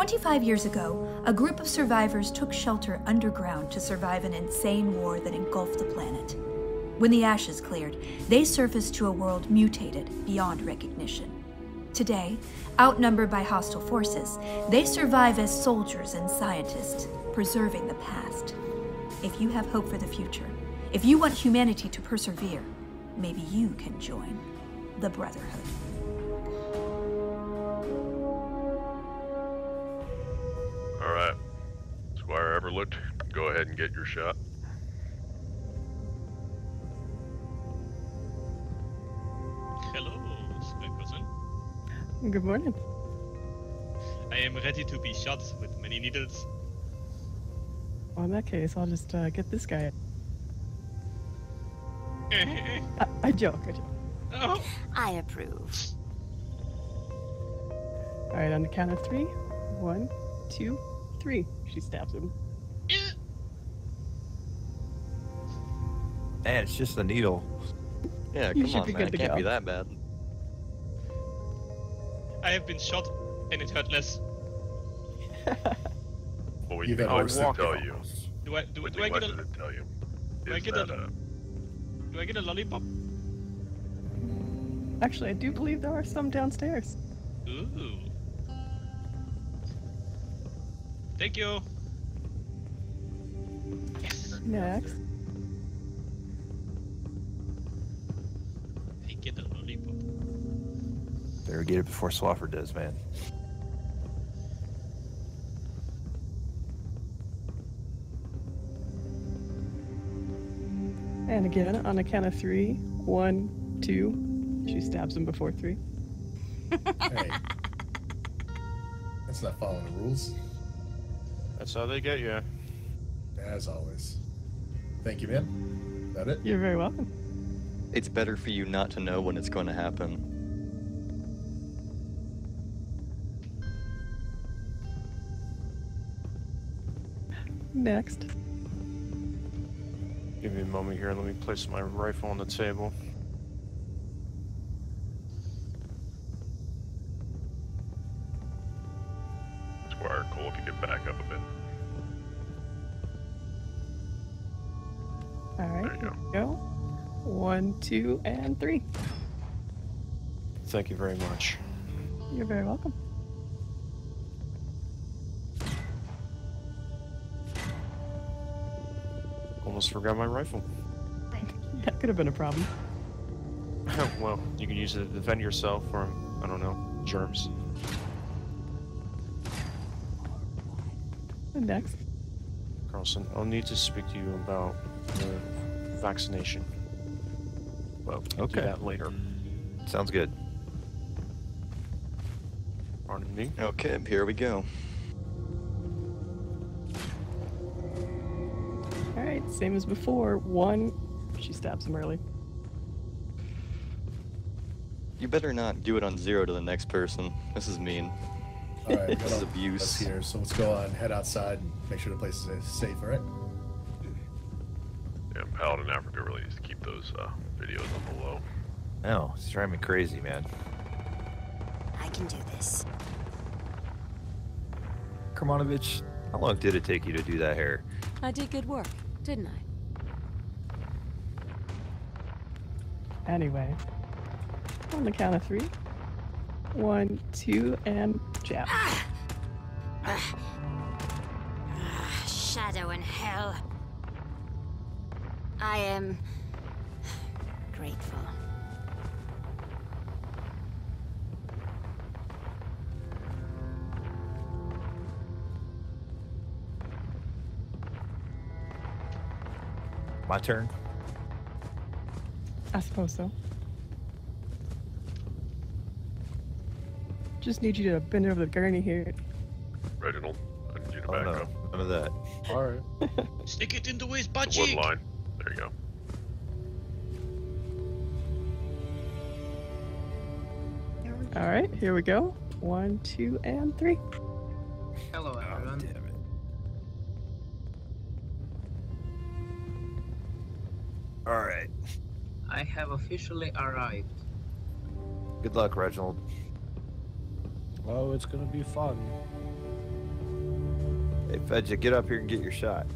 25 years ago, a group of survivors took shelter underground to survive an insane war that engulfed the planet. When the ashes cleared, they surfaced to a world mutated beyond recognition. Today, outnumbered by hostile forces, they survive as soldiers and scientists, preserving the past. If you have hope for the future, if you want humanity to persevere, maybe you can join the Brotherhood. Squire Everlet, go ahead and get your shot. Hello, Sky Cousin. Good morning. I am ready to be shot with many needles. Well, in that case, I'll just uh, get this guy. I, I joke, I joke. oh. I approve. All right, on the count of three. One, two, three. She stabs him. Man, it's just a needle. Yeah, come on, be man. It can't be that bad. I have been shot and it hurt less. What we You've can always worse tell you. Do I do, What do I get a to tell you do I get that, a- uh, do I get a lollipop? Actually, I do believe there are some downstairs. Ooh. Thank you. Yes, Next. Better get it before Swafford does, man. And again, on the count of three, one, two, She stabs him before three. Hey. That's not following the rules, That's how they get you. as always. Thank you, man. That it? You're very welcome. It's better for you not to know when it's going to happen. Next. Give me a moment here. Let me place my rifle on the table. Squire Cole, if you could back up a bit. All right, There you here we go. One, two, and three. Thank you very much. You're very welcome. Almost forgot my rifle. That could have been a problem. well, you can use it to defend yourself from, I don't know, germs. And next. Carlson, I'll need to speak to you about the vaccination. Well, we'll do Okay. that later. Sounds good. Pardon me. Okay, here we go. Same as before. One. She stabs him early. You better not do it on zero to the next person. This is mean. All right, This is abuse. Let's hear. So let's go on, head outside, and make sure the place is safe. All right. Yeah, Paladin AFriKa really needs to keep those uh, videos on the low. No, it's driving me crazy, man. I can do this. Kermanovich, how long did it take you to do that hair? I did good work, didn't I? Anyway. On the count of three. One, two, and jab. Ah, shadow in hell. I am grateful. My turn? I suppose so. Just need you to bend over the gurney here. Reginald, I need you to Oh, back no. up. None of that. All right. Stick it into his The butt wood cheek. line. There you go. All right, here we go. One, two, and three. Officially arrived. Good luck, Reginald. Oh, it's gonna be fun. Hey, Fedja, get up here and get your shot.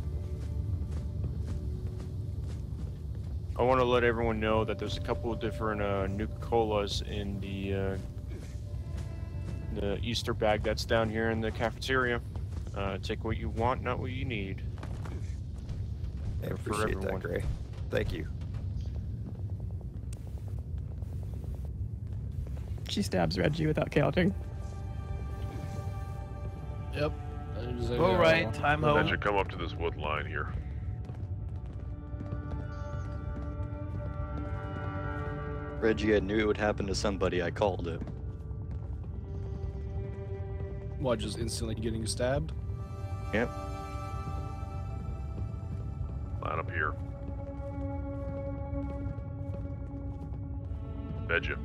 I want to let everyone know that there's a couple of different uh, Nuka Colas in the uh, the Easter bag that's down here in the cafeteria. Uh, take what you want, not what you need. I appreciate everyone. that, Gray. Thank you. She stabs Reggie without counting. Yep. All right, I'm That home. should come up to this wood line here. Reggie, I knew it would happen to somebody. I called it. What, just instantly getting stabbed? Yep. Line up here. Fedja.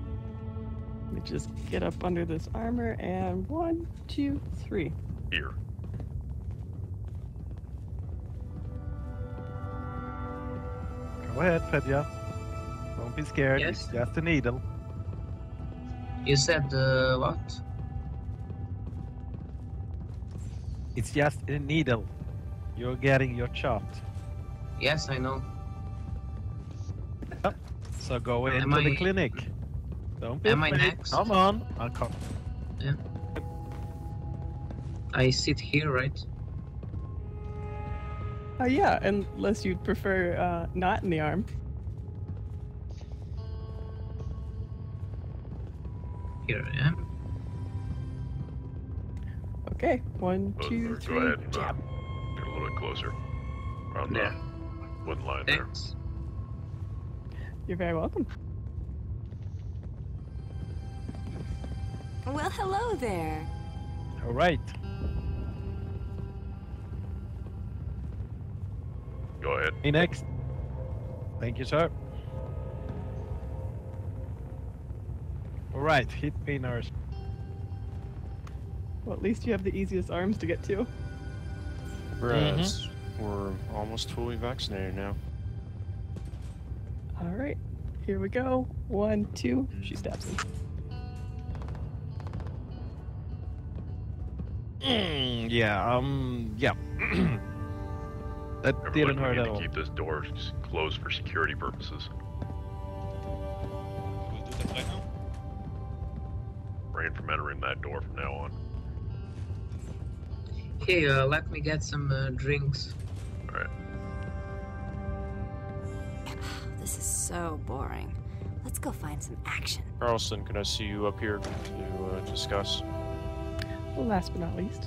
Let me just get up under this armor and one, two, three. Here. Go ahead, Fedya. Don't be scared. Yes? It's just a needle. You said uh, what? It's just a needle. You're getting your shot. Yes, I know. So go into Am the I- clinic. Don't be Am I afraid. next? Come on. I'll come. Yeah. I sit here, right? Oh yeah, unless you'd prefer uh, not in the arm. Here I am. Okay, one, Uh, two, or three. Go ahead and uh, get a little bit closer. Around Yeah. the wooden line there. Thanks. You're very welcome. Well, hello there. All right. Go ahead. Me next. Thank you, sir. All right, hit me, nurse. Well, at least you have the easiest arms to get to. Whereas mm-hmm. we're almost fully vaccinated now. All right, here we go. One, two. She stabs him. Mm, yeah, um, yeah. that Everyone, didn't hurt at to all. keep this door closed for security purposes. We'll do that right now. Refrain from entering that door from now on. Hey, uh, let me get some uh, drinks. Alright. This is so boring. Let's go find some action. Carlson, can I see you up here to uh, discuss? Last but not least.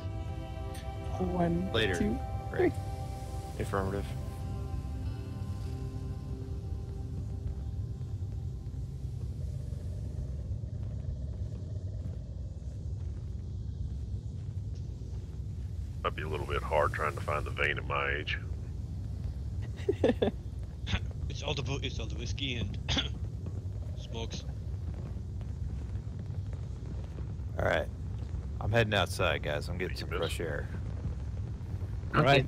One, Later. two, Right. Affirmative. Might be a little bit hard trying to find the vein at my age. It's all the it's all the whiskey and smokes. All right. I'm heading outside, guys. I'm getting some fresh air. All right.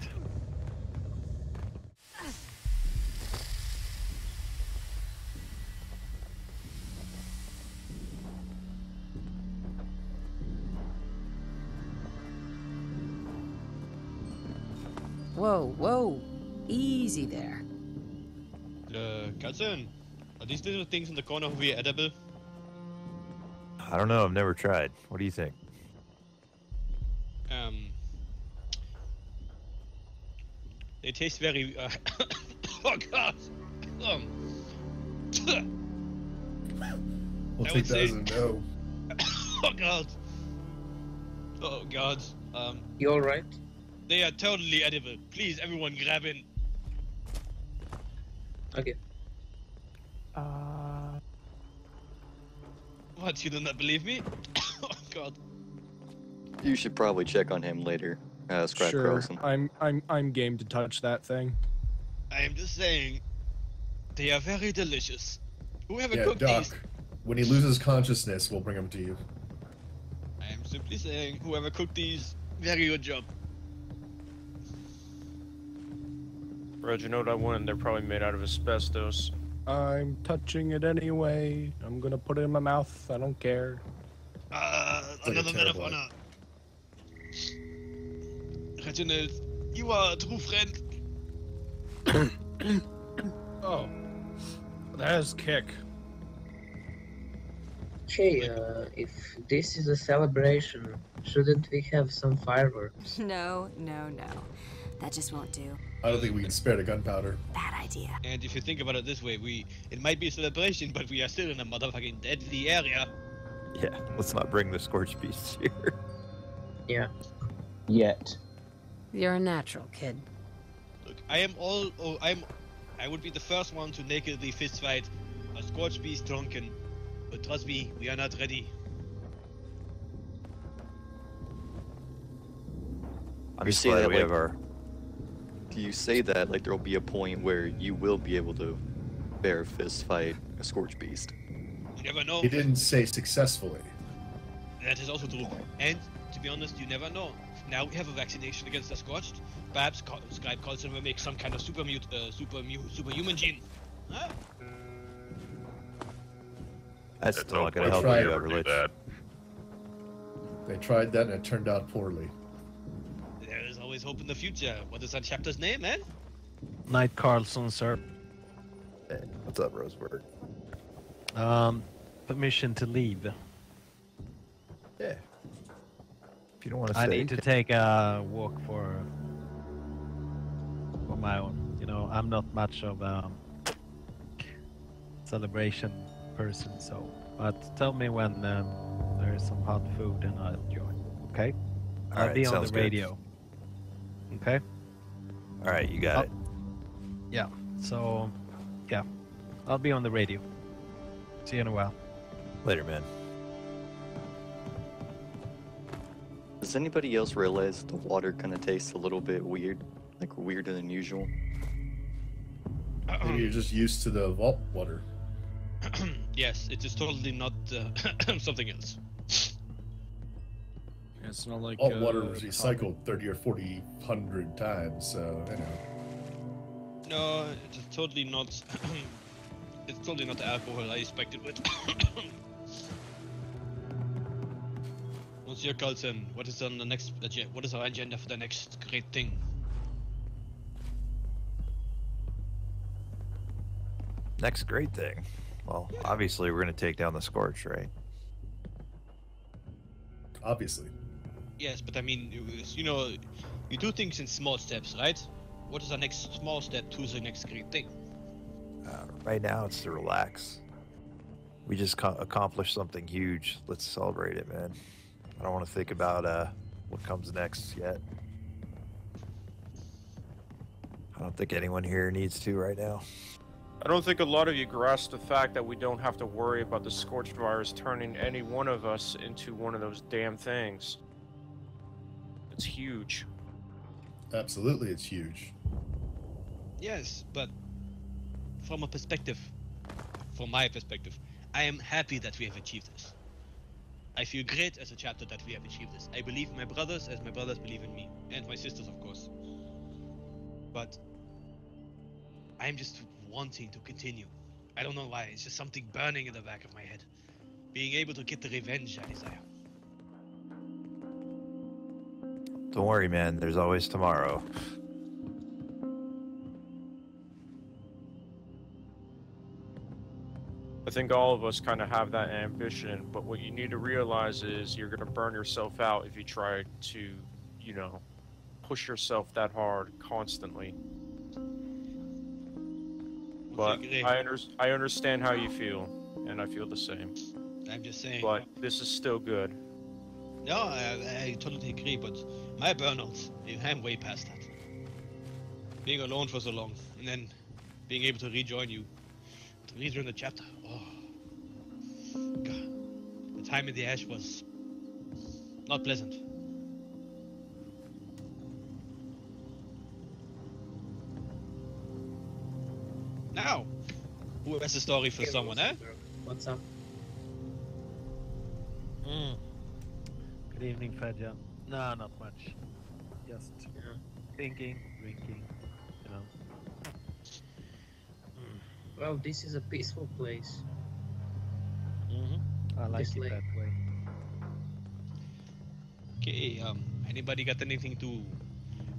Whoa, whoa. Easy there. Uh, Katzen, are these little things in the corner really edible? I don't know. I've never tried. What do you think? Um, they taste very. Uh, oh God. Um, We'll I take would that as say- a no. oh God. Oh God. Um, You alright? they are totally edible. Please, everyone, grab in. Okay. Uh, What? You do not believe me? oh God. You should probably check on him later, uh, Scrap sure. Carlson. I'm I'm I'm game to touch that thing. I am just saying, they are very delicious. Whoever Yeah, cooked Doc. these, When he loses consciousness, we'll bring him to you. I am simply saying, whoever cooked these, very good job. Reg, you know what I want? They're probably made out of asbestos. I'm touching it anyway. I'm gonna put it in my mouth. I don't care. Uh, like another man of terrible honor. Reginald, you are a true friend. Oh, That is Kick. Hey, uh, if this is a celebration, shouldn't we have some fireworks? No, no, no. That just won't do. I don't think we can spare the gunpowder. Bad idea. And if you think about it this way, we it might be a celebration, but we are still in a motherfucking deadly area. Yeah, let's not bring the Scorch Beasts here. Yeah. Yet. You're a natural, kid. Look, I am all. Oh, I'm. I would be the first one to nakedly fist fight a scorch beast drunken, but trust me, we are not ready. I'm You just say that we like- have our. Do you say that like there'll be a point where you will be able to bear fist fight a scorch beast? You never know. He didn't say successfully. That is also true. And to be honest, you never know. Now we have a vaccination against the scorched. Perhaps Co- Scribe Carlson will make some kind of super mute, uh, super mu- superhuman gene. Huh? That's still not going to help you, we ever do Everlich. that. They tried that and it turned out poorly. There is always hope in the future. What is that chapter's name, man? Knight Carlson, sir. Hey, what's up, Roseburg? Um, permission to leave. Yeah. If you don't want to I stay, need to take a walk for for my own. You know, I'm not much of a celebration person, so. But tell me when um, there is some hot food and I'll join. Okay? All I'll right, be on sounds the good. radio. Okay? All right, you got Oh. it. Yeah. So, yeah, I'll be on the radio. See you in a while. Later, man. Does anybody else realize the water kind of tastes a little bit weird, like weirder than usual? Maybe you're just used to the vault water. yes, it is totally not uh, something else. It's not like Vault uh, water was recycled 30 or 40 hundred times, so, you know. No, it is totally not. it's totally not the alcohol I expected with. Monsieur Carlson, what is on the next? agen- What is our agenda for the next great thing? Next great thing. Well, obviously we're going to take down the Scorch, right? Obviously. Yes, but I mean, you- you know, you do things in small steps, right? What is our next small step to the next great thing? Uh, right now, it's to relax. We just co- accomplished something huge. Let's celebrate it, man. I don't want to think about uh, what comes next yet. I don't think anyone here needs to right now. I don't think a lot of you grasp the fact that we don't have to worry about the scorched virus turning any one of us into one of those damn things. It's huge. Absolutely, it's huge. Yes, but from a perspective, from my perspective, I am happy that we have achieved this. I feel great as a chapter that we have achieved this. I believe in my brothers as my brothers believe in me, and my sisters, of course. But I'm just wanting to continue. I don't know why. It's just something burning in the back of my head. Being able to get the revenge I desire. Don't worry, man. There's always tomorrow. Think all of us kind of have that ambition, but what you need to realize is you're going to burn yourself out if you try to, you know, push yourself that hard constantly. But. I, under- I understand how you feel, and I feel the same. I'm just saying. But this is still good. No, I, I totally agree, but my burnout, I'm way past that. Being alone for so long, and then being able to rejoin you, to rejoin the chapter. God. The time in the ash was not pleasant. Now, who has a story for Hey, someone, eh? What's up? Mm. Good evening, Fedja. No, not much. Just thinking, drinking, you know. Well, this is a peaceful place. Mm-hmm. I like This it lake. that way. Okay, um, anybody got anything to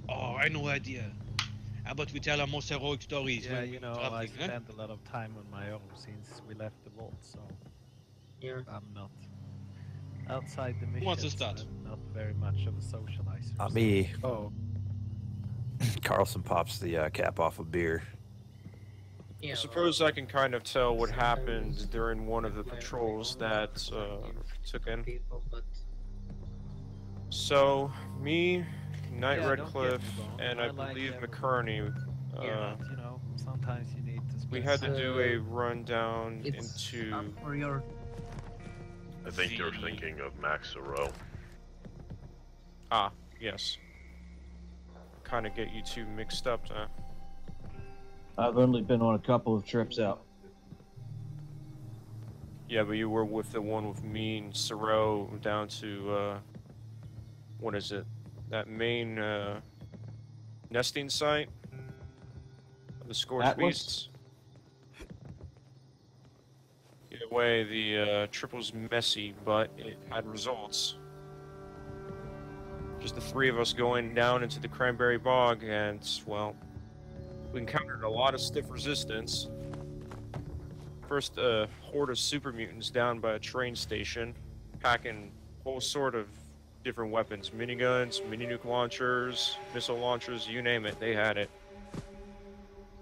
Oh, I no idea. How about we tell our most heroic stories? Yeah, when you know, I traveling, huh? spent a lot of time on my own since we left the vault, so Yeah. I'm not outside the mission. Who wants to start? Not very much of a socializer. Not so- me. Oh, Carlson pops the uh, cap off a beer. I suppose I can kind of tell what happened during one of the patrols that uh, took in. So, me, Knight Yeah, don't get me Redcliffe, and I I like believe them. McCurney, uh, yeah, you know, sometimes you need to. we had to do a rundown It's into. your I think you're thinking of Max Zero. Ah, yes. Kind of get you two mixed up, huh? I've only been on a couple of trips out. Yeah, but you were with the one with me and Sero down to uh, what is it? That main uh, nesting site of the scorched Atlas? beasts. Either way, the uh, triple's messy, but it had results. Just the three of us going down into the cranberry bog, and well, we encountered a lot of stiff resistance. First, a horde of super mutants down by a train station, packing whole sort of different weapons miniguns, mini nuke launchers, missile launchers, you name it, they had it.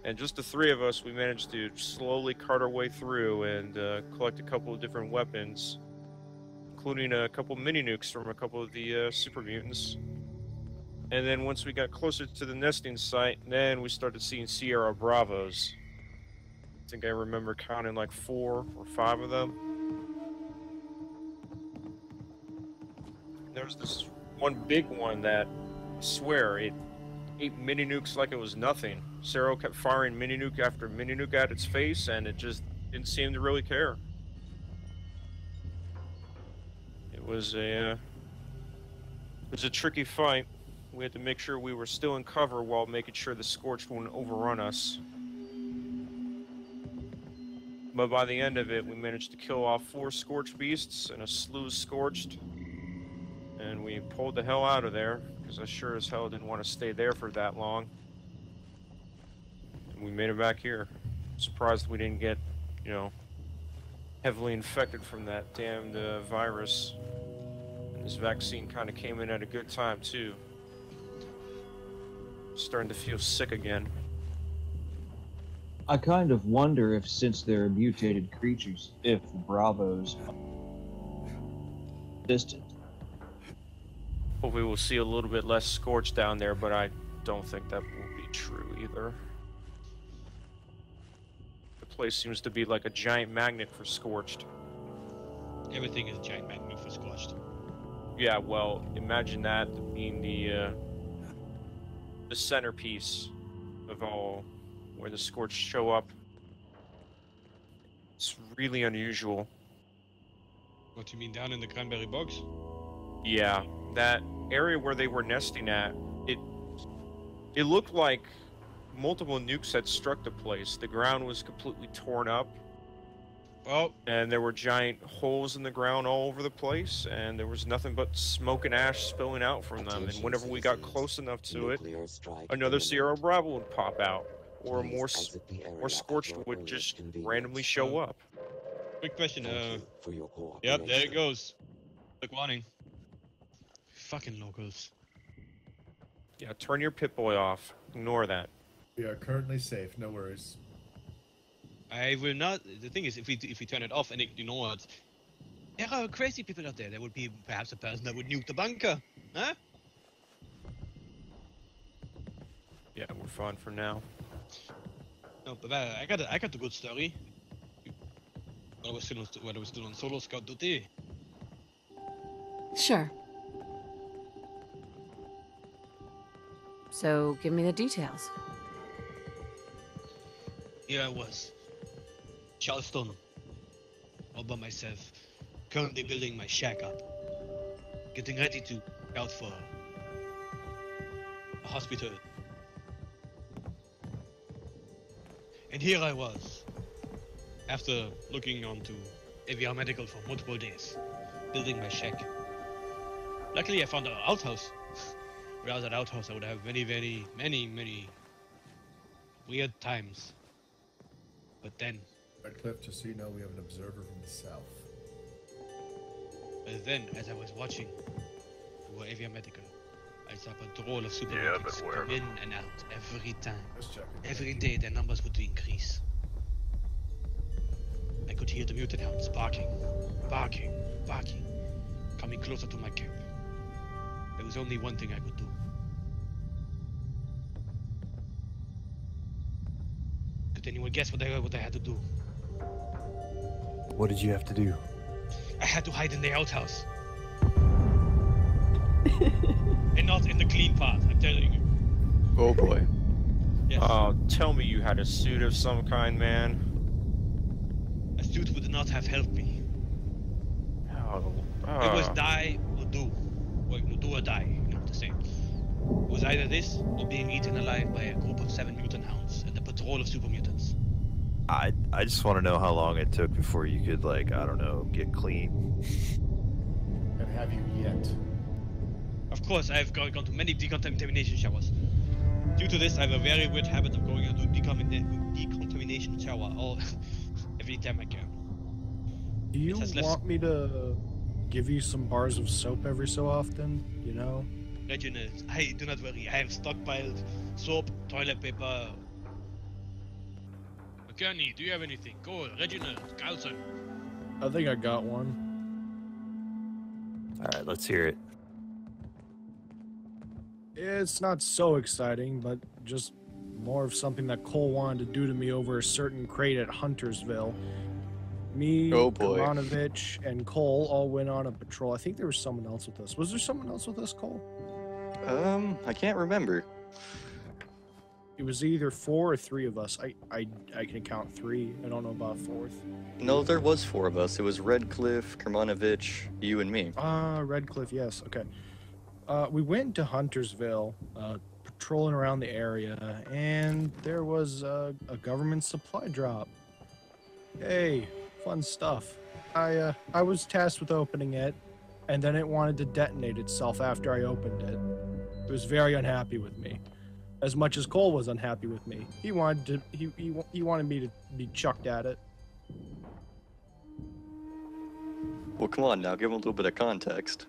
And just the three of us, we managed to slowly cart our way through and uh, collect a couple of different weapons, including a couple mini nukes from a couple of the uh, super mutants. And then once we got closer to the nesting site, then we started seeing Sierra Bravos. I think I remember counting like four or five of them. There was this one big one that, I swear, it ate mini nukes like it was nothing. Cero kept firing mini nuke after mini nuke at its face, and it just didn't seem to really care. It was a, uh, it was a tricky fight. We had to make sure we were still in cover while making sure the Scorched wouldn't overrun us. But by the end of it, we managed to kill off four Scorched beasts and a slew Scorched. And we pulled the hell out of there, because I sure as hell didn't want to stay there for that long. And we made it back here. Surprised we didn't get, you know, heavily infected from that damned uh, virus. And this vaccine kind of came in at a good time, too. Starting to feel sick again. I kind of wonder if, since they're mutated creatures, if the Bravos distant. Hopefully we'll see a little bit less scorched down there, but I don't think that will be true either. The place seems to be like a giant magnet for scorched. Everything is a giant magnet for scorched. Yeah, well, imagine that being the uh, the centerpiece of all where the Scorch show up. It's really unusual. What do you mean down in the cranberry bog? Yeah, that area where they were nesting at, it it looked like multiple nukes had struck the place. The ground was completely torn up. Oh. And there were giant holes in the ground all over the place, and there was nothing but smoke and ash spilling out from them. And whenever we got close enough to it, another Sierra Bravo would pop out, or more s- more scorched would just randomly show up. Quick question. Uh, yep, there it goes. Quick warning. Fucking locals. Yeah, turn your Pip-Boy off. Ignore that. We are currently safe. No worries. I will not. The thing is, if we if we turn it off and ignore it, there are crazy people out there. There would be perhaps a person that would nuke the bunker, huh? Yeah, we're fine for now. No, but uh, I got a, I got a good story. When I was still on, when I was still on solo scout duty. Sure. So, give me the details. Here I was, Charleston, all by myself, currently building my shack up, getting ready to out for a hospital. And here I was, after looking onto AVR Medical for multiple days, building my shack. Luckily, I found an outhouse Without that outhouse, I would have many, very, many, many weird times. But then, Redcliffe, just so you know, we have an observer from the south. but then, as I was watching for AVR Medical, I saw a patrol of Yeah, supermarkets but where? come in and out every time. Every day, their numbers would increase. I could hear the mutant hounds barking, barking, barking, coming closer to my camp. There was only one thing I could do. Could anyone guess what I what I had to do? What did you have to do? I had to hide in the outhouse. and not in the clean part, I'm telling you. Oh boy. Yes. Oh, tell me you had a suit of some kind, man. a suit would not have helped me. Oh, It was uh, die or do. Or do or die, you know, the same. It was either this or being eaten alive by a group of seven mutant hounds and a patrol of super mutants. I I just want to know how long it took before you could like I don't know get clean. And have you yet? Of course, I have gone, gone to many decontamination showers. Due to this, I have a very weird habit of going into decontamina- decontamination shower all every time I can. Do you has left- want me to give you some bars of soap every so often? You know? Reginald, I do not worry. I have stockpiled soap, toilet paper. McKerney, do you have anything? Cole, Reginald, Carlson. I think I got one. All right, let's hear it. It's not so exciting, but just more of something that Cole wanted to do to me over a certain crate at Huntersville. Me, Oh, boy. And Cole all went on a patrol. I think there was someone else with us. Was there someone else with us, Cole? Um, I can't remember. It was either four or three of us. I I, I can count three. I don't know about a fourth. No, there was four of us. It was Redcliffe, Kermanovich, you, and me. Ah, Redcliffe, yes. Okay. Uh, we went to Huntersville, uh, patrolling around the area, and there was uh, a government supply drop. Hey, fun stuff. I uh, I was tasked with opening it, and then it wanted to detonate itself after I opened it. It was very unhappy with me, as much as Cole was unhappy with me. He wanted to he he, he wanted me to be chucked at it. Well, come on now, give him a little bit of context.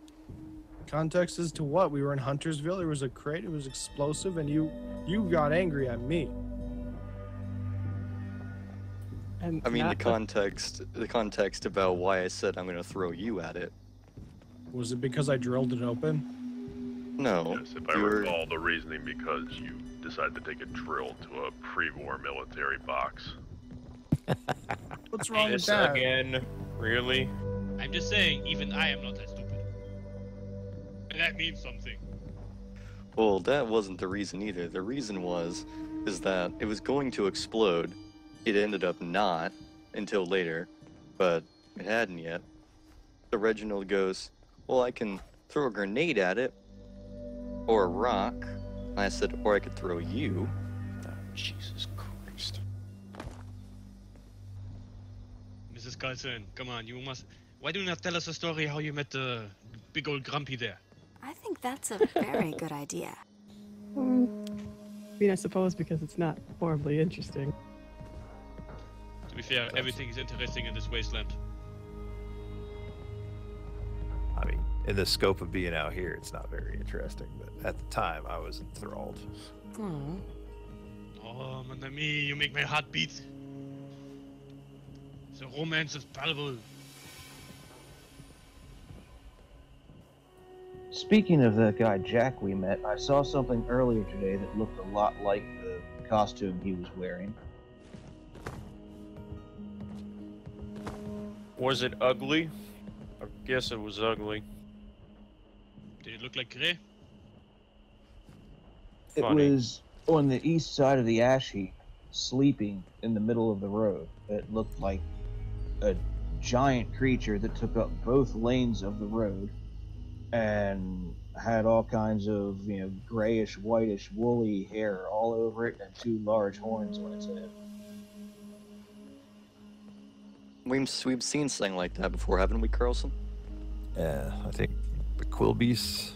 Context as to what? We were in Huntersville. There was a crate. It was explosive, and you you got angry at me. And I mean, the not context, the context about why I said I'm gonna throw you at it. Was it because I drilled it open? No, Yes, if I you were- recall the reasoning, because you decided to take a drill to a pre-war military box. What's wrong with this that? again? Really? I'm just saying, even I am not that stupid. And that means something. Well, that wasn't the reason either. The reason was, is that it was going to explode. It ended up not until later, but it hadn't yet. So Reginald goes, "Well, I can throw a grenade at it, or a rock." And I said, "Or I could throw you." Oh, Jesus Christ. Mrs. Carlson, come on, you must. Why do you not tell us a story how you met the big old grumpy there? I think that's a very good idea. Um, I mean, I suppose because it's not horribly interesting. To be fair, everything is interesting in this wasteland. In the scope of being out here, it's not very interesting. But at the time, I was enthralled. Hmm. Oh, mon ami, you make my heart beat. The romance of Palvel. Speaking of that guy Jack we met, I saw something earlier today that looked a lot like the costume he was wearing. Was it ugly? I guess it was ugly. Did it look like Gray? It Funny. was on the east side of the ash heap, sleeping in the middle of the road. It looked like a giant creature that took up both lanes of the road and had all kinds of, you know, grayish, whitish, woolly hair all over it and two large horns on its head. We've we've seen something like that before, haven't we, Carlson? Yeah, I think the Quilbies.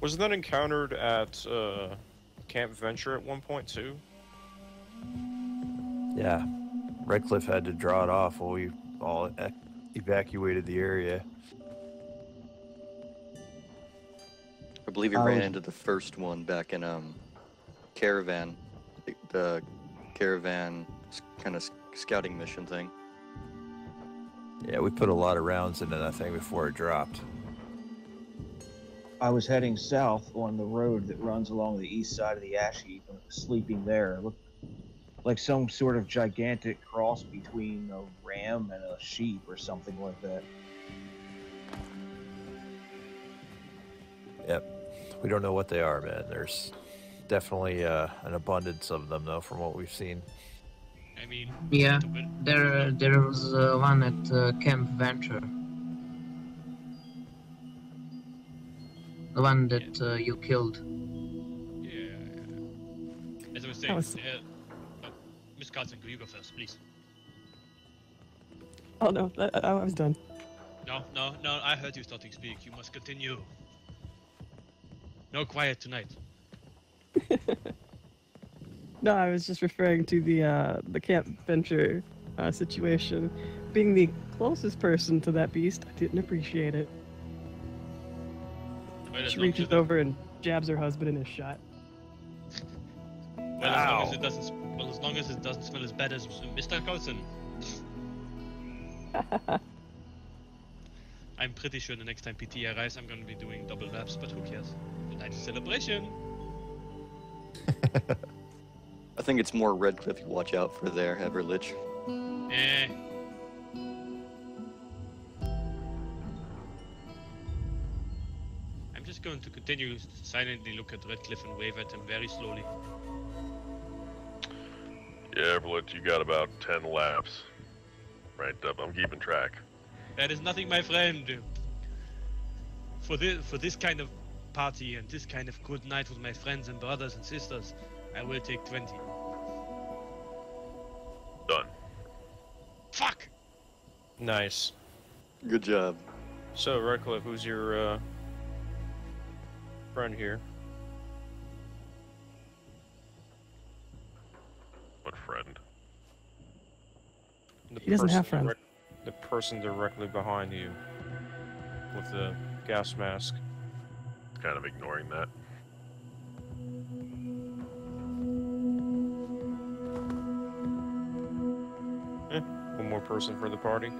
Was that encountered at uh, Camp Venture at one point too? Yeah. Redcliffe had to draw it off while we all ec- evacuated the area. I believe he I ran into the first one back in um, caravan, the- the caravan kind of scouting mission thing. Yeah, we put a lot of rounds into that thing before it dropped. I was heading south on the road that runs along the east side of the ash heap and was sleeping there. It looked like some sort of gigantic cross between a ram and a sheep or something like that. Yep. We don't know what they are, man. There's definitely uh, an abundance of them, though, from what we've seen. I mean, Yeah, there there was uh, one at uh, Camp Venture. The one that uh, you killed. yeah. As I was saying, was- uh, uh, Miss Carlson, could you go first, please? Oh no, I, I I was done. No, no, no. I heard you starting to speak. You must continue. No quiet tonight. No, I was just referring to the uh, the Camp Venture uh, situation. Being the closest person to that beast, I didn't appreciate it. Well, as She reaches over and jabs her husband in his shot. Well, as long as it doesn't, well, as long as it doesn't smell as bad as Mr. Carlson. I'm pretty sure the next time PT arrives, I'm gonna be doing double laps, but who cares? Tonight's a celebration. I think it's more Redcliffe you watch out for there, Everlich. Eh. I'm just going to continue to silently look at Redcliffe and wave at him very slowly. Yeah, Everett, you got about 10 laps. Right up. I'm keeping track. That is nothing, my friend. For this, for this kind of party and this kind of good night with my friends and brothers and sisters, I will take 20. Done. Fuck! Nice. Good job. So, Redcliffe, who's your uh, friend here? What friend? The He doesn't have friends. the person directly behind you with the gas mask. Kind of ignoring that. One more person for the party.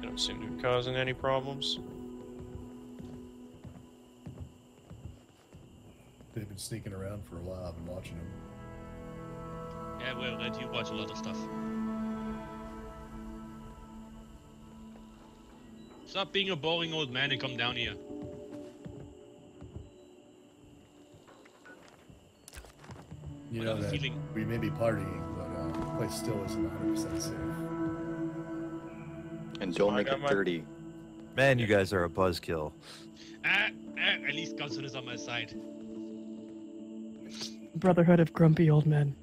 They don't seem to be causing any problems. They've been sneaking around for a while. I've been watching them. Yeah, well, Red, you watch a lot of stuff. Stop being a boring old man and come down here. You know that feeling- we may be partying, but uh, the place still isn't 100% safe. And don't I make it my- dirty. Man, you guys are a buzzkill. Ah, ah, at least Carlson is on my side. Brotherhood of Grumpy Old Men.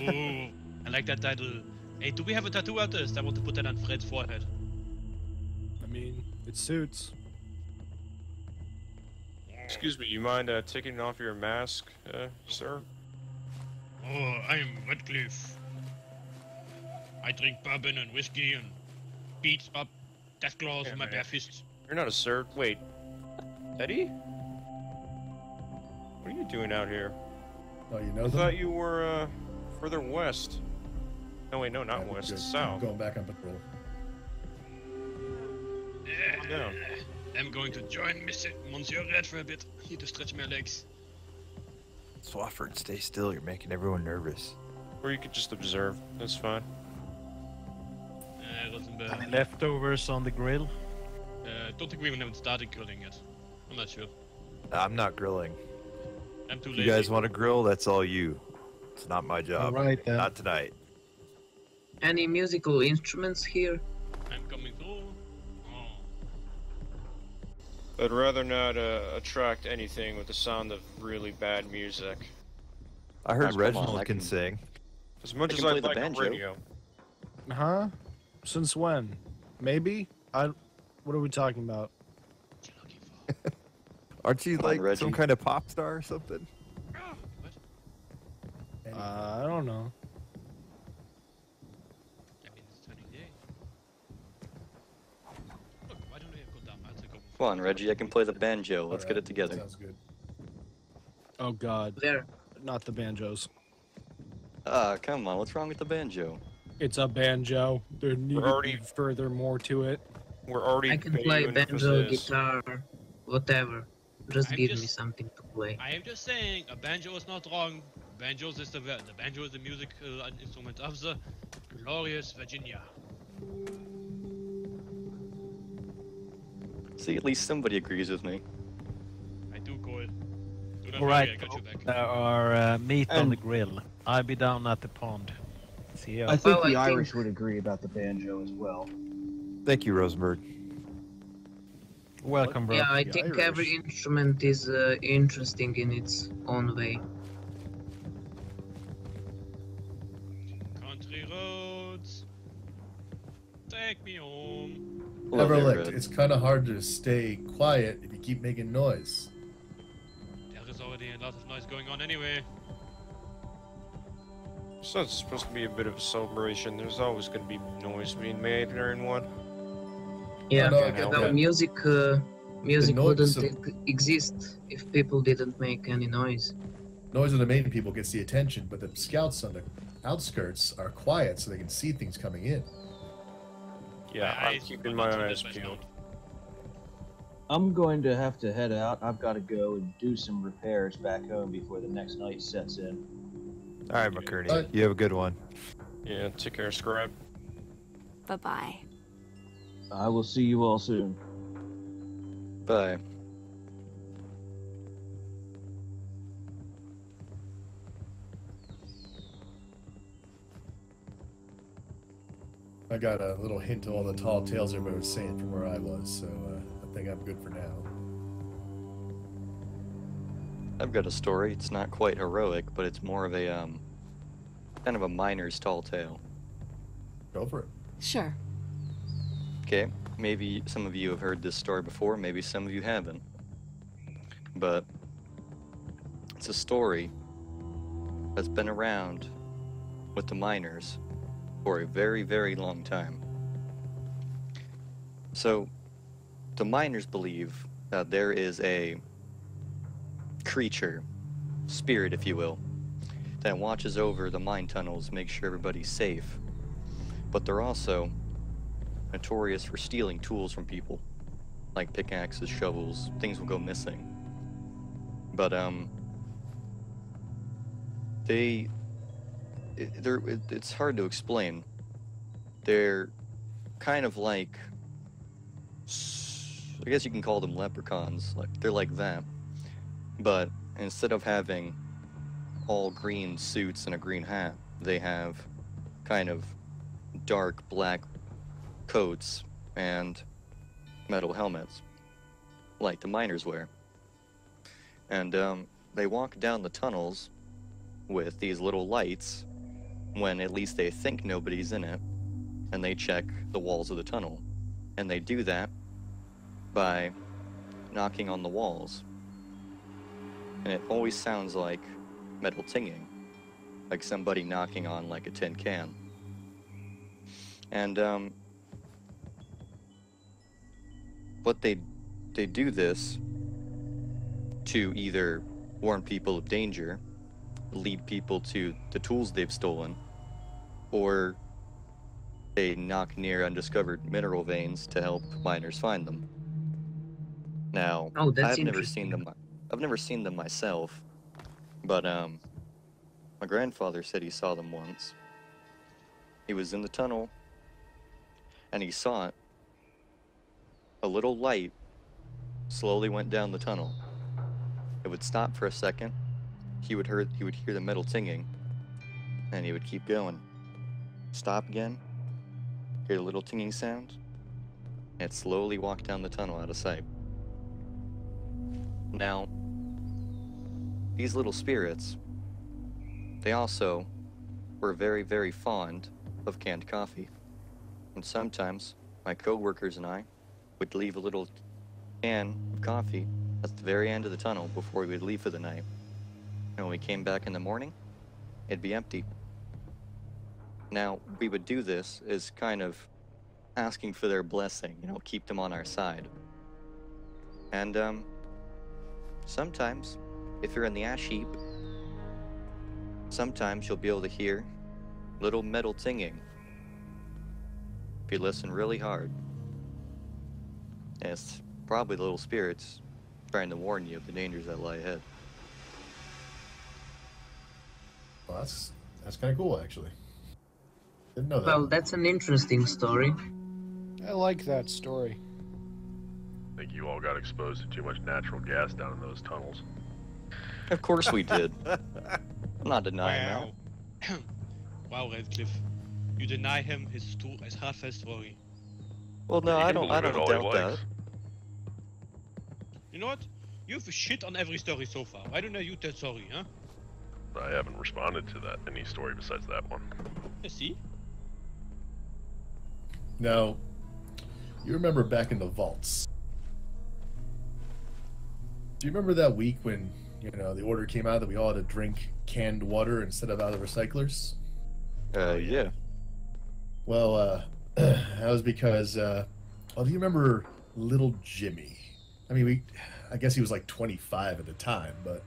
Ooh, I like that title. Hey, do we have a tattoo artist? I want to put that on Fred's forehead. I mean, it suits. Excuse me, you mind uh, taking off your mask, uh, sir? Oh, I'm Redcliffe. I drink bourbon and whiskey and beat up death claws Yeah, with my bare fists. You're not a sir. Wait, Eddie? What are you doing out here? Oh, you know I them? thought you were uh, further west. No, wait, no, not Yeah, west. good. South. Going back on patrol. Yeah. I'm going to join Mr. Monsieur Red for a bit. Need to stretch my legs. Swafford, stay still. You're making everyone nervous. Or you could just observe. That's fine. Uh, Rosenberg. Any leftovers on the grill? Uh, don't think we even haven't started grilling yet. I'm not sure. I'm not grilling. I'm too If lazy. you guys want to grill, that's all you. It's not my job. Alright then. Not tonight. Any musical instruments here? I'm coming through. I'd rather not uh, attract anything with the sound of really bad music. I heard Guys, come on, Reginald I can can- sing. As much I as I'd the like banjo. radio. Huh? Since when? Maybe? I What are we talking about? Aren't you Come on, like some kind of pop star or something? Uh, I don't know. I mean, it's turning day. Look, why don't we have good damn to go? Come on, Reggie. I can play the banjo. Let's get it together. Sounds good. Oh God. There. Not the banjos. Ah, come on. What's wrong with the banjo? It's a banjo. There needs to already- be further more to it. We're already. I can play banjo, guitar, whatever. Just I'm give me something to play. I am just saying, a banjo is not wrong. Banjos is the the banjo is the musical instrument of the glorious Virginia. See, at least somebody agrees with me. I do, Cole. Do not I right, got you back. there are uh, meat on the grill. I'll be down at the pond. See ya. I think Well, the I think- Irish would agree about the banjo as well. Thank you, Rosenberg. Welcome, bro. Yeah, I The think Irish. every instrument is uh, interesting in its own way. Home. Hello Never there, licked. It's kind of hard to stay quiet if you keep making noise. There is already a lot of noise going on anyway. So it's supposed to be a bit of a celebration. There's always going to be noise being made during one. Yeah, no, I get well, music, uh, music wouldn't of- e- exist if people didn't make any noise. Noise of the main people gets the attention, but the scouts on the outskirts are quiet so they can see things coming in. Yeah, My I'm eyes keeping my on eyes this peeled. I'm going to have to head out. I've got to go and do some repairs back home before the next night sets in. All right, McCurney. Alright. You have a good one. Yeah, take care, Scribe. Bye bye. I will see you all soon. Bye. I got a little hint of all the tall tales everybody was saying from where I was, so uh, I think I'm good for now. I've got a story. It's not quite heroic, but it's more of a um, kind of a miner's tall tale. Go for it. Sure. Okay, maybe some of you have heard this story before, maybe some of you haven't. But it's a story that's been around with the miners for a very, very long time. So, the miners believe that there is a creature, spirit, if you will, that watches over the mine tunnels, makes sure everybody's safe. But they're also notorious for stealing tools from people, like pickaxes, shovels, things will go missing. But um, they, it, they're it, it's hard to explain. They're kind of like, I guess you can call them leprechauns. Like they're like that, but instead of having all green suits and a green hat, they have kind of dark black coats and metal helmets, like the miners wear. And um, they walk down the tunnels with these little lights when at least they think nobody's in it, and they check the walls of the tunnel. And they do that by knocking on the walls. And it always sounds like metal tinging, like somebody knocking on like a tin can. And um, what they they do this to either warn people of danger, lead people to the tools they've stolen, or they knock near undiscovered mineral veins to help miners find them. Now, Oh, I've never seen them. I've never seen them myself, but um, my grandfather said he saw them once. He was in the tunnel, and he saw it. A little light slowly went down the tunnel. It would stop for a second. He would hear he would hear the metal tinging, and he would keep going. Stop again. Hear the little tinging sound. And slowly walk down the tunnel out of sight. Now, these little spirits, they also were very, very fond of canned coffee. And sometimes my coworkers and I would leave a little can of coffee at the very end of the tunnel before we would leave for the night. And when we came back in the morning, it'd be empty. Now, we would do this as kind of asking for their blessing, you know, keep them on our side. And, um, sometimes, if you're in the ash heap, sometimes you'll be able to hear little metal tinging. If you listen really hard. And it's probably the little spirits trying to warn you of the dangers that lie ahead. Well, that's that's kind of cool, actually. Didn't know that. Well, that's an interesting story. I like that story. I think you all got exposed to too much natural gas down in those tunnels. Of course we did. I'm not denying Wow. wow, Redcliffe. You deny him his sto- his half his story. Well, no, I don't. I don't it all he doubt that. You know what? You've shit on every story so far. Why don't know you tell sorry, huh? I haven't responded to that any story besides that one. You see? Now, you remember back in the vaults. Do you remember that week when, you know, the order came out that we all had to drink canned water instead of out of recyclers? Uh, yeah. Well, uh, that was because, uh, well, do you remember little Jimmy? I mean, we, I guess he was like 25 at the time, but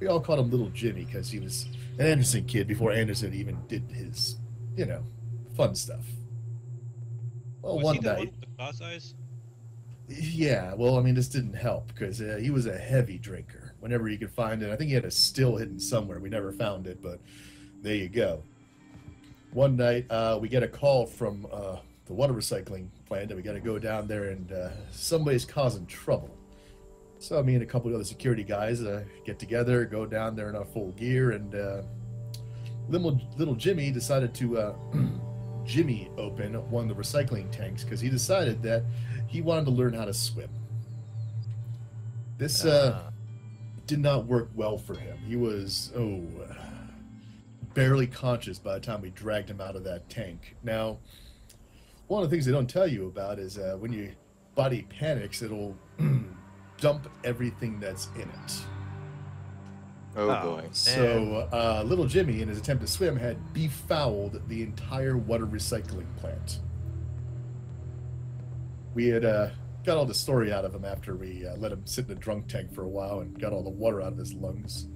we all called him little Jimmy because he was an Anderson kid before Anderson even did his, you know, fun stuff. Well, Was one he the night. one with eyes? Yeah, well, I mean, this didn't help because uh, he was a heavy drinker. Whenever he could find it, I think he had a still hidden somewhere. We never found it, but there you go. One night, uh, we get a call from uh, the water recycling plant that we got to go down there and uh, somebody's causing trouble. So me and a couple of other security guys uh, get together, go down there in our full gear, and uh, little little Jimmy decided to uh, Jimmy open one of the recycling tanks because he decided that he wanted to learn how to swim. This uh, did not work well for him. He was oh barely conscious by the time we dragged him out of that tank. Now, one of the things they don't tell you about is uh, when your body panics, it'll dump everything that's in it. Oh, boy. So, uh, little Jimmy, in his attempt to swim, had befouled the entire water recycling plant. We had uh, got all the story out of him after we uh, let him sit in a drunk tank for a while and got all the water out of his lungs.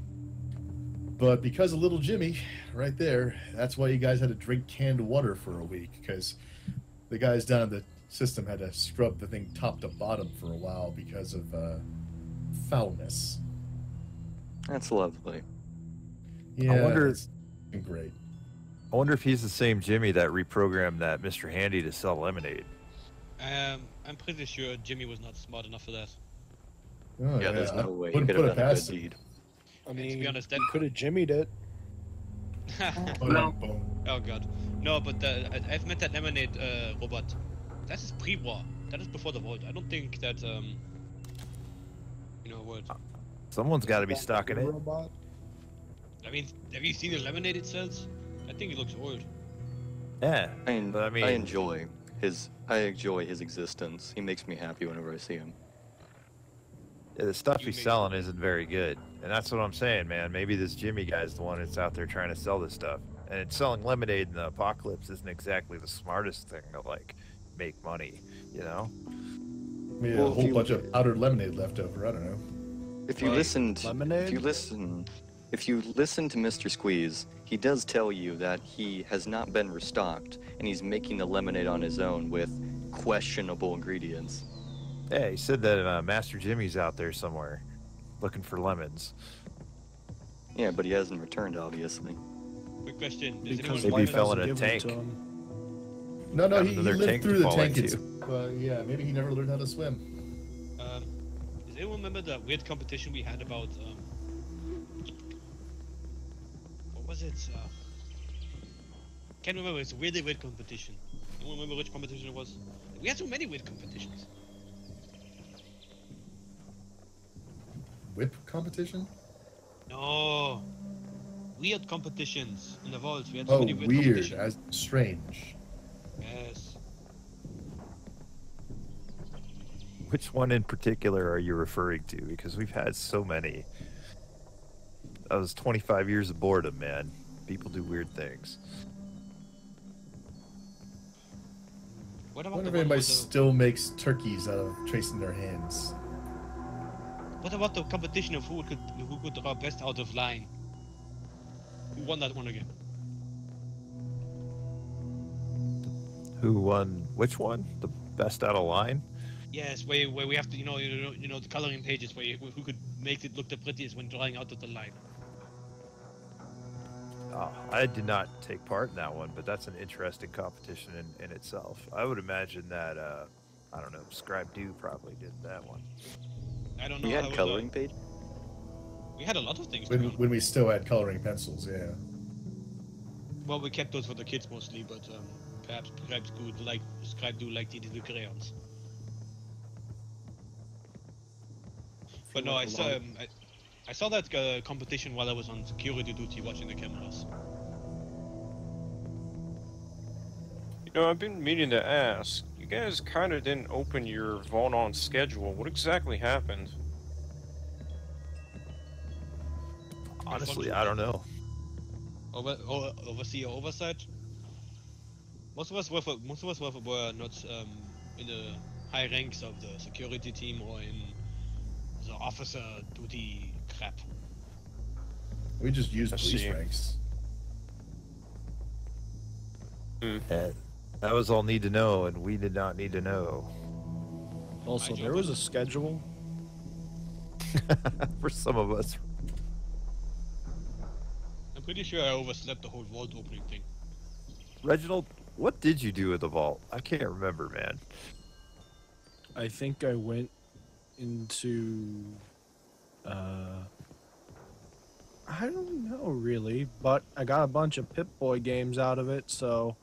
But because of little Jimmy, right there, that's why you guys had to drink canned water for a week because the guys down at the system had to scrub the thing top to bottom for a while because of uh, foulness. That's lovely. Yeah, wonder- it's been great. I wonder if he's the same Jimmy that reprogrammed that Mr. Handy to sell lemonade. Um, I'm pretty sure Jimmy was not smart enough for that. Oh, Yeah, there's I no way he could have it done a past good him. deed. I to mean, be honest, that could have jimmied it. Boom, boom. Oh god. No, but uh, I- I've met that lemonade uh, robot. That is pre-war. That is before the vault. I don't think that um. You know what? Someone's got to be stocking it. Robot. I mean, have you seen the lemonade it sells? I think it looks old. Yeah, I, en- but I mean, I enjoy his. I enjoy his existence. He makes me happy whenever I see him. yeah, the stuff You he's made- selling isn't very good, and that's what I'm saying, man. Maybe this Jimmy guy's the one that's out there trying to sell this stuff, and it's selling lemonade in the apocalypse isn't exactly the smartest thing to like make money, you know? Yeah, Well, a whole you- bunch of powdered lemonade left over. I don't know. If you Right. listened, if you listen, if you listen to Mr. Squeeze, he does tell you that he has not been restocked, and he's making the lemonade on his own with questionable ingredients. Yeah, he said that uh, Master Jimmy's out there somewhere looking for lemons. Yeah, but he hasn't returned, obviously. Quick question: Does Because Maybe anyone he life fell in hasn't a given it tank. To him. No, no, he, he lived tank through the tank. into. It's, uh, yeah, maybe he never learned how to swim. um, does anyone remember that weird competition we had about um? What was it? Uh, can't remember. It's a really weird competition. Anyone remember which competition it was? We had so many weird competitions. Whip competition? No. Weird competitions in the vault. We had so Oh, many weird, weird. competitions. As strange. Yes. Which one in particular are you referring to? Because we've had so many. That was 25 years of boredom, man. People do weird things. What I about wonder the if anybody with the, still makes turkeys out of tracing their hands. What about the competition of who could who could draw best out of line? Who won that one again? Who won? Which one? The best out of line? Yes, where, where we have to, you know, you know, you know, the coloring pages where you, who could make it look the prettiest when drawing out of the line. Oh, I did not take part in that one, but that's an interesting competition in, in itself. I would imagine that, uh, I don't know, Scribe Do probably did that one. I don't know. You how had it, uh, coloring page? We had a lot of things. When, when we still had coloring pencils, yeah. Well, we kept those for the kids mostly, but um, perhaps perhaps good like Scribe do like the, the crayons. But no, I saw lot- um, I, I saw that uh, competition while I was on security duty watching the cameras. You know, I've been meaning to ask. You guys kind of didn't open your vault on schedule. What exactly happened? Honestly, I don't know. Over, over oversee or oversight. Most of us were for, most of us were, for, were not um, in the high ranks of the security team or in the officer duty crap. We just used I police see. ranks. And that was all need to know, and we did not need to know. Also, there was a schedule. For some of us. I'm pretty sure I overslept the whole vault opening thing. Reginald, what did you do at the vault? I can't remember, man. I think I went into. Uh, I don't know really, but I got a bunch of Pip Boy games out of it, so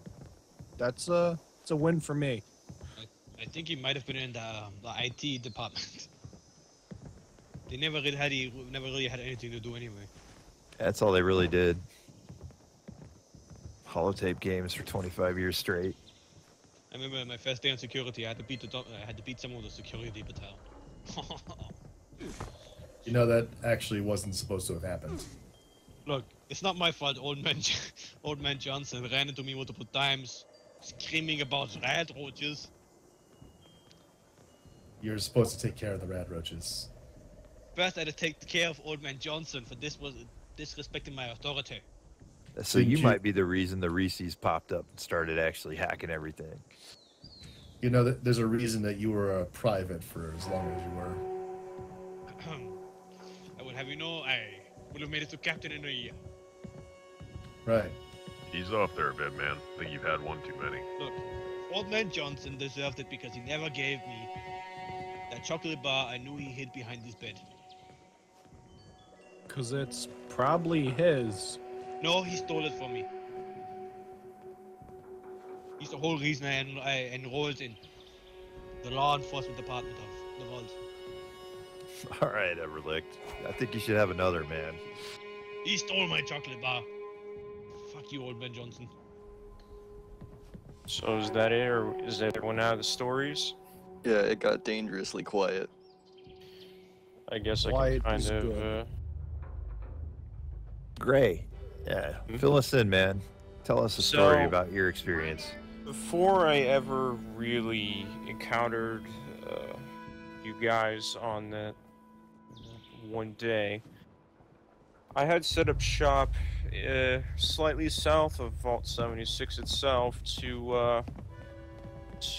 that's a it's a win for me. I think he might have been in the, the IT department. they never really had he never really had anything to do anyway. That's all they really did. Holotape games for 25 years straight. I remember my first day on security, I had to beat the I had to beat someone with the security battalion. You know, that actually wasn't supposed to have happened. Look, it's not my fault. Old man, old man Johnson ran into me multiple times, screaming about rad roaches. You're supposed to take care of the rad roaches. First, I had to take care of old man Johnson for this was disrespecting my authority. So Didn't you you- might be the reason the Reese's popped up and started actually hacking everything. You know, there's a reason that you were a private for as long as you were. I would have you know, I would have made it to captain in a year. Right. He's off there a bit, man. I think you've had one too many. Look, old man Johnson deserved it because he never gave me that chocolate bar I knew he hid behind his bed. Cause it's probably his. No, he stole it from me. He's the whole reason I, en- I enrolled in the law enforcement department of the vault. All right, Everlicht. I think you should have another, man. He stole my chocolate bar. Fuck you, old man Johnson. So is that it, or is everyone out of the stories? Yeah, it got dangerously quiet. I guess I can kind of. good. Uh, Gray. Yeah. Fill us in, man. Tell us a story So- about your experience. before I ever really encountered uh, you guys on that one day, I had set up shop uh, slightly south of Vault 76 itself to uh,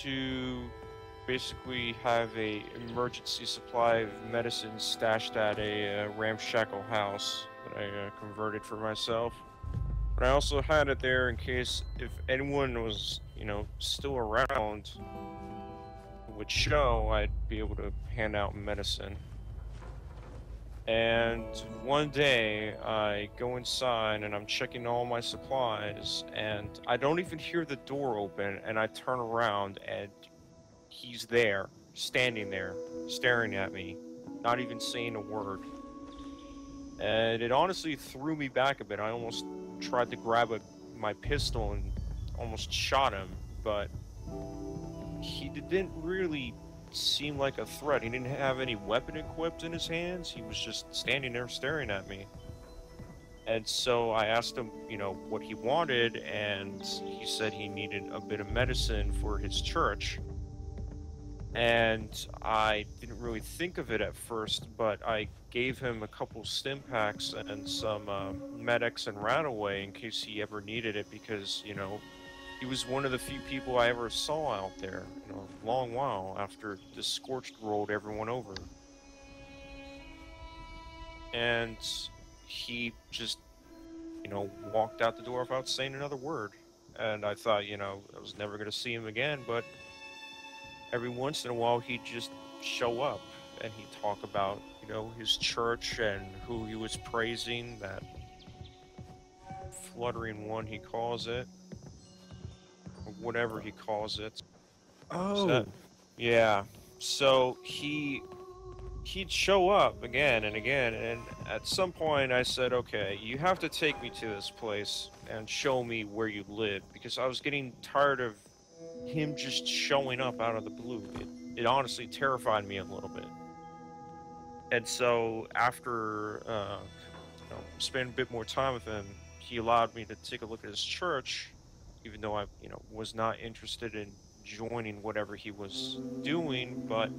to basically have a emergency supply of medicine stashed at a uh, ramshackle house that I uh, converted for myself. But I also had it there in case if anyone was, you know, still around would show, I'd be able to hand out medicine. And one day I go inside and I'm checking all my supplies and I don't even hear the door open and I turn around and he's there, standing there, staring at me, not even saying a word. And it honestly threw me back a bit. I almost tried to grab a, my pistol and almost shot him, but he didn't really seem like a threat. He didn't have any weapon equipped in his hands. He was just standing there staring at me. And so I asked him, you know, what he wanted, and he said he needed a bit of medicine for his church. And I didn't really think of it at first, but I gave him a couple stim packs and some uh, medics and Radaway in case he ever needed it because, you know, he was one of the few people I ever saw out there in a long while after the Scorched rolled everyone over. And he just, you know, walked out the door without saying another word. And I thought, you know, I was never going to see him again, but every once in a while he'd just show up and he'd talk about, you know, his church and who he was praising, that fluttering one he calls it, or whatever he calls it. Oh. So- yeah. So he he'd show up again and again and at some point I said, "Okay, you have to take me to this place and show me where you live because I was getting tired of him just showing up out of the blue. It, it honestly terrified me a little bit. And so after uh, you know, spending a bit more time with him, he allowed me to take a look at his church, even though I, you know, was not interested in joining whatever he was doing. But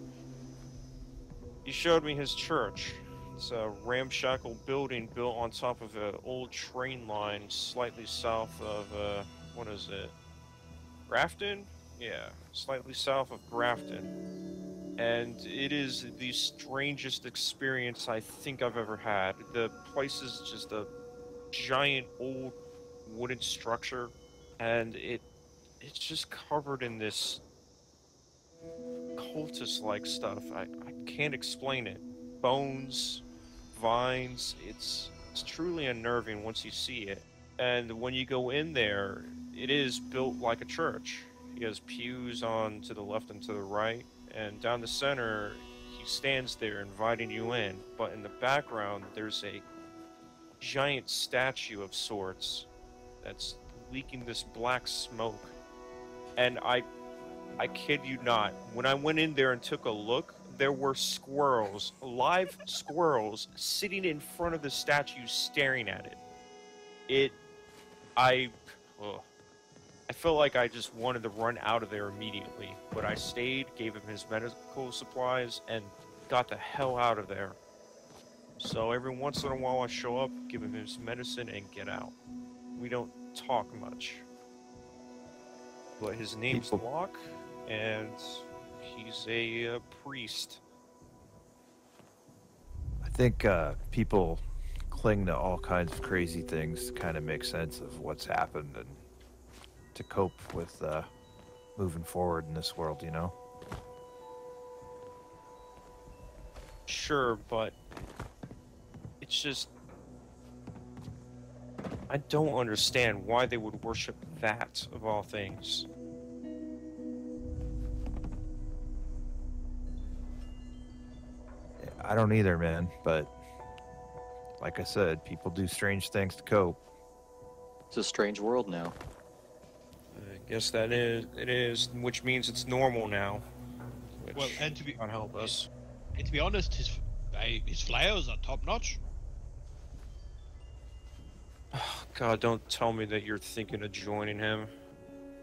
he showed me his church. It's a ramshackle building built on top of an old train line, slightly south of uh, what is it? Grafton? Yeah, slightly south of Grafton. And it is the strangest experience I think I've ever had. The place is just a giant old wooden structure, and it it's just covered in this cultist-like stuff. I, I can't explain it. Bones, vines. It's it's truly unnerving once you see it. And when you go in there, it is built like a church. He has pews on to the left and to the right, and down the center, he stands there inviting you in. But in the background, there's a giant statue of sorts that's leaking this black smoke. And I I kid you not, when I went in there and took a look, there were squirrels, live squirrels, sitting in front of the statue staring at it. It I ugh. I felt like I just wanted to run out of there immediately, but I stayed, gave him his medical supplies, and got the hell out of there. So every once in a while I show up, give him his medicine, and get out. We don't talk much. But his name's People- Locke, and he's a uh, priest. I think uh, people cling to all kinds of crazy things to kind of make sense of what's happened and to cope with uh, moving forward in this world, you know? Sure, but it's just I don't understand why they would worship that of all things. I don't either, man, but like I said, people do strange things to cope. It's a strange world now. I guess that is it is, which means it's normal now. Which Well, and to be can't help us. and to be honest, his I, his flyers are top notch. Oh, God, don't tell me that you're thinking of joining him.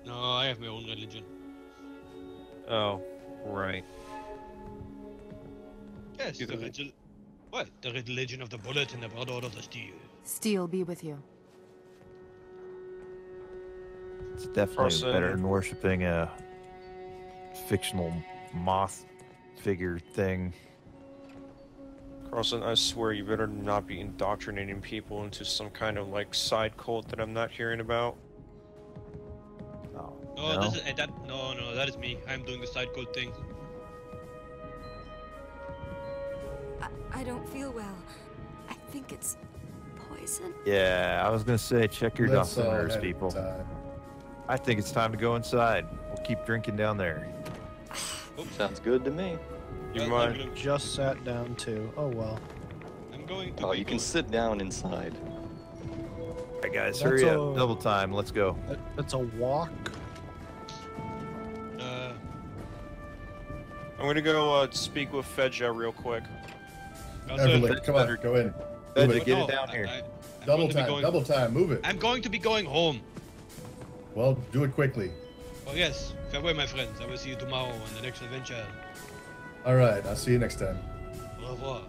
No, I have my own religion. Oh, right. Yes, the Either religion. What? The religion of the bullet and the brotherhood of the steel. Steel be with you. It's definitely Carson- better than worshiping a fictional moth figure thing. Carlson, I swear you better not be indoctrinating people into some kind of like side cult that I'm not hearing about. Oh, No, no? this is eh, that. No, no, that is me. I'm doing the side cult thing. I, I don't feel well. I think it's poison. Yeah, I was gonna say check your Let's dosimeters, people. time. I think it's time to go inside. We'll keep drinking down there. Sounds good to me. You Well, I'm, mind? gonna- Just sat down too. Oh well. I'm going to. Oh, be you can sit down inside. All right, guys, That's hurry up. Double time. Let's go. That- It's a walk. Uh, I'm gonna go uh, speak with Fedja real quick. Everly, come on, go in. Move Fedja, it. get it down here. I'm Double going to be time, going- double time, move it. I'm going to be going home. Well, do it quickly. Oh yes, farewell, my friends. I will see you tomorrow on the next adventure. All right, I'll see you next time. Au revoir.